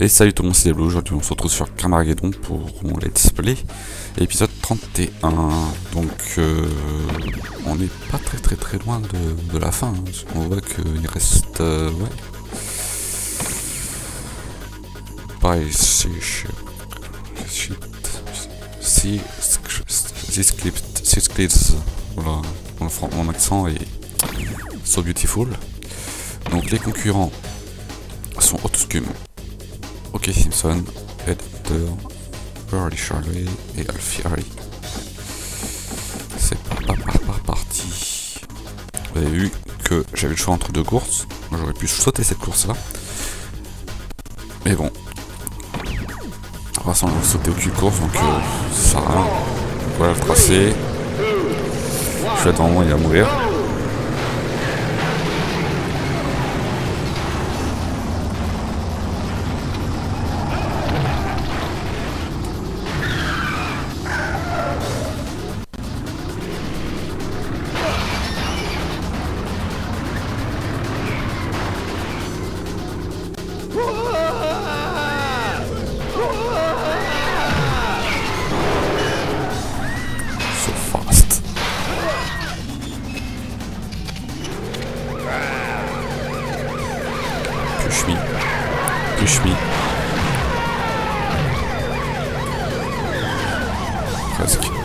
Et salut tout le monde, c'est Blue. Aujourd'hui, on se retrouve sur Carmageddon pour mon let's play, épisode 31. Donc, euh, on n'est pas très très très loin de, la fin. hein. On voit qu'il reste. euh, ouais. Bye, six. Shit. Six. Six clips. Six clips. Voilà. Mon, accent est so beautiful. Donc, les concurrents sont Otskum, Ok Simpson, Editor, Burley Charlie et Alfieri. C'est pas parti. Vous avez vu que j'avais le choix entre deux courses. Moi j'aurais pu sauter cette course là. Mais bon. On va sauter aucune course donc euh, ça sert à rien. Voilà le tracé. Je devant moi il va mourir. suis, que je suis. Presque.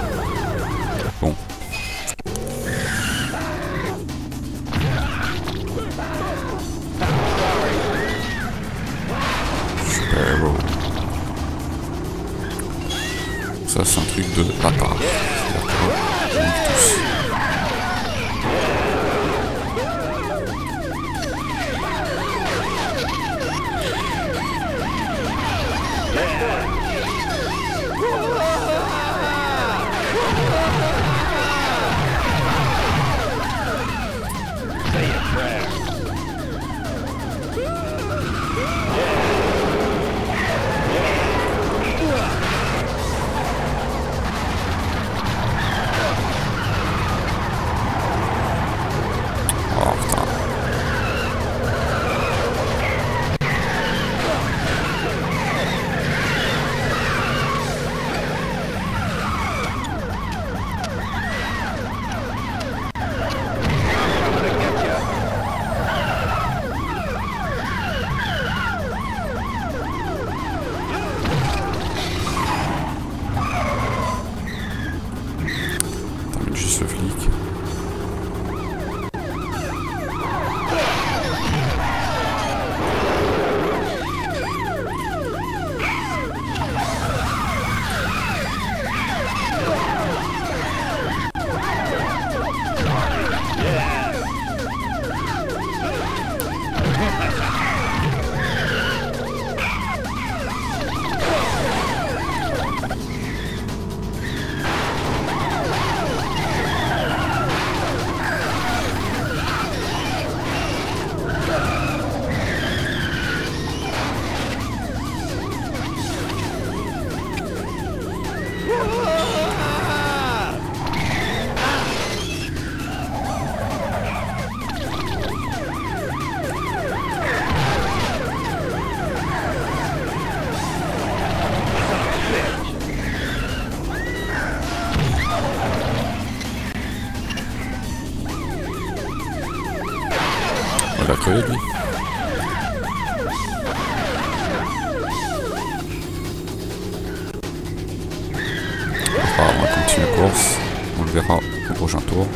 Verra au prochain tour.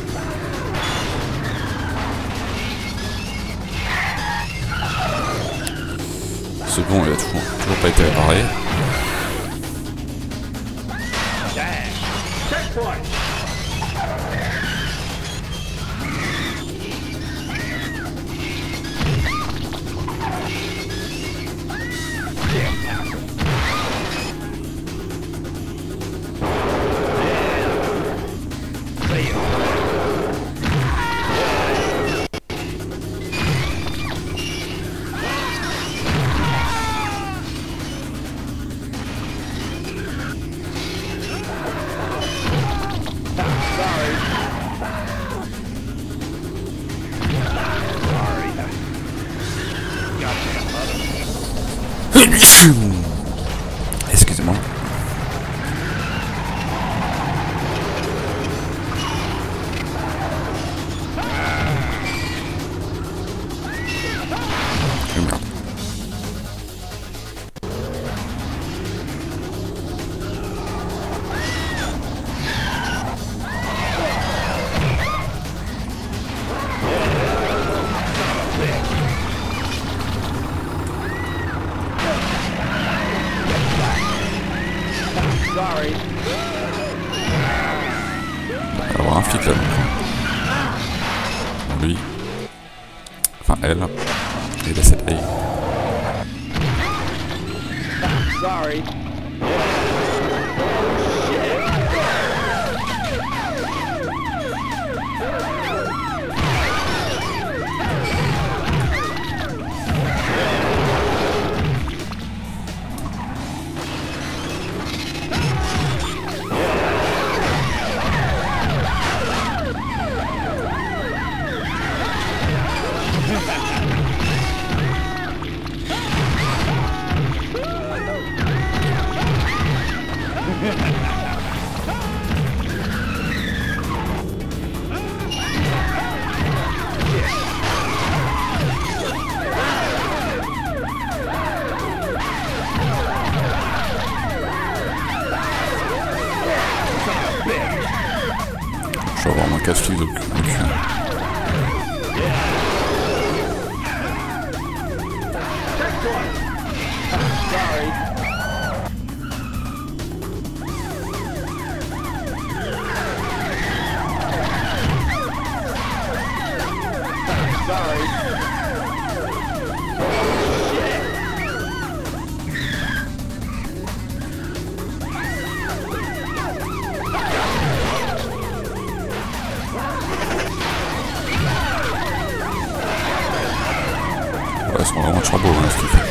C'est bon, il a toujours, toujours pas été réparé. Sorry. On va avoir un flic là. donc. Lui. Enfin elle. Et là c'est elle. Sorry. Je vais avoir mon casse flic de cul. de cul. Sorry. Sorry. Vraiment charbon, hein, ce qu'il.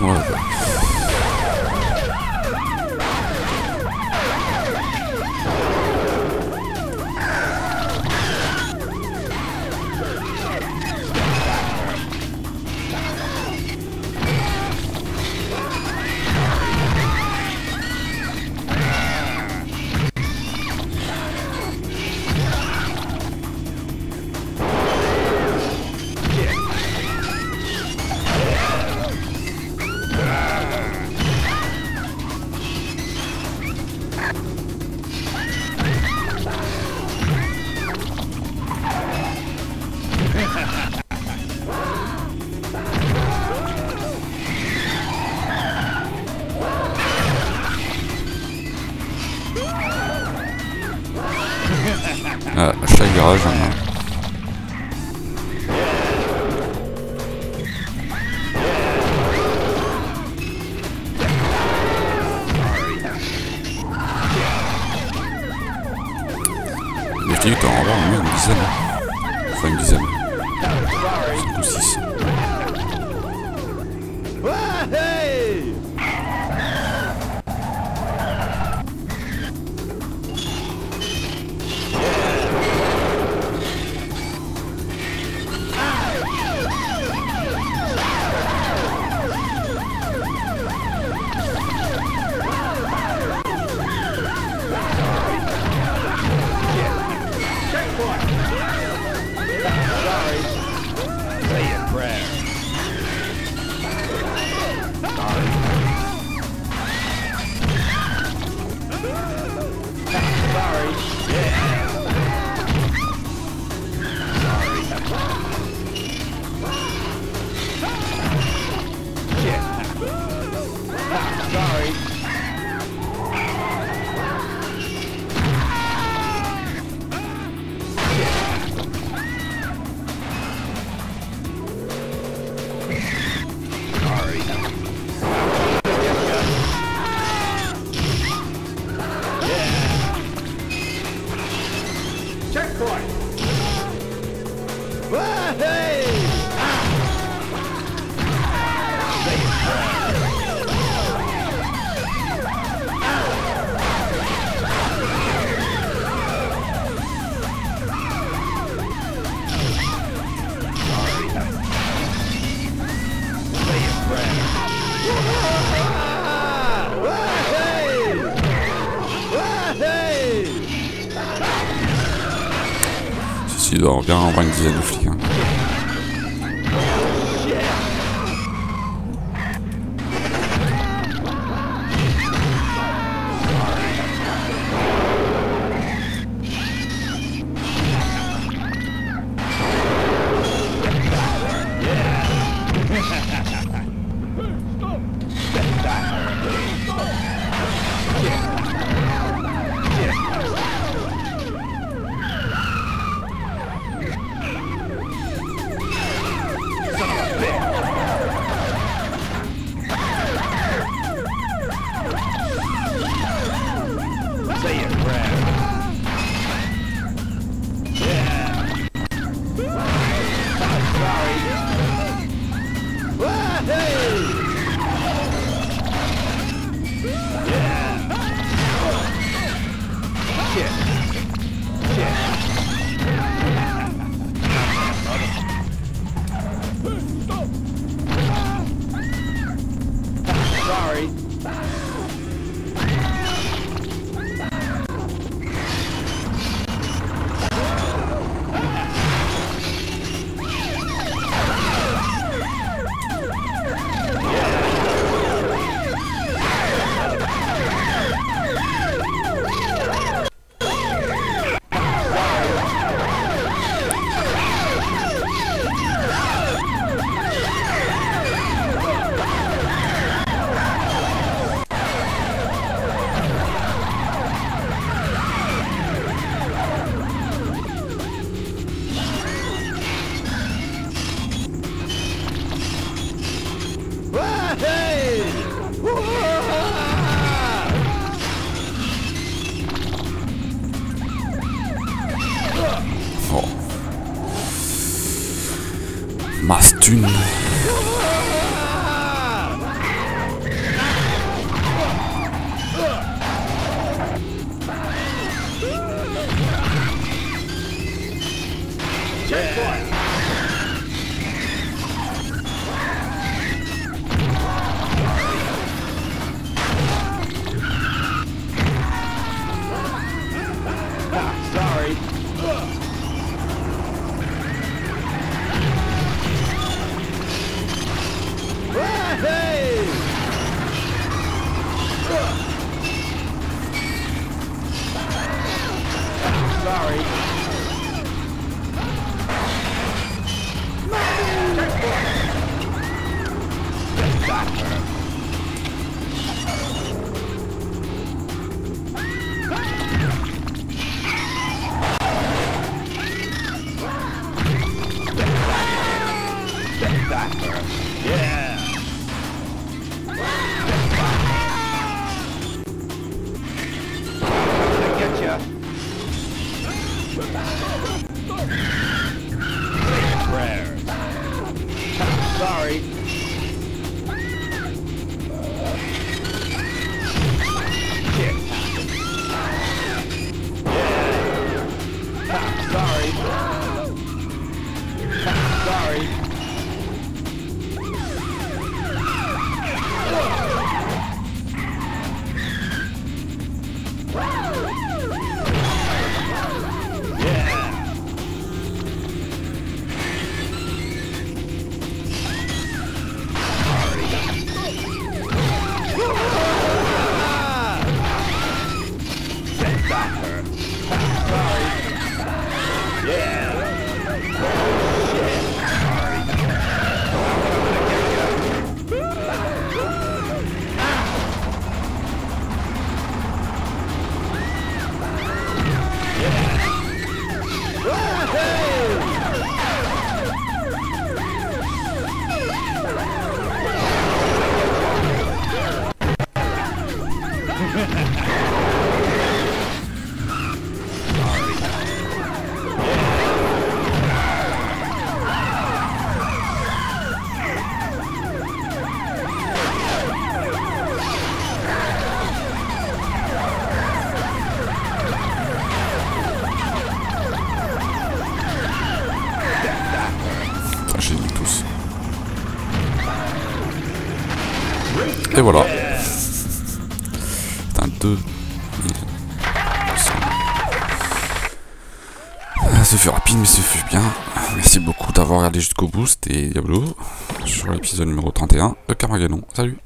Horrible. 聊什么 il doit bien avoir une dizaine de flics. Hein. Mastune. Yeah. Jusqu'au bout. C'était Diablo sur l'épisode numéro 31 de Carmageddon. Salut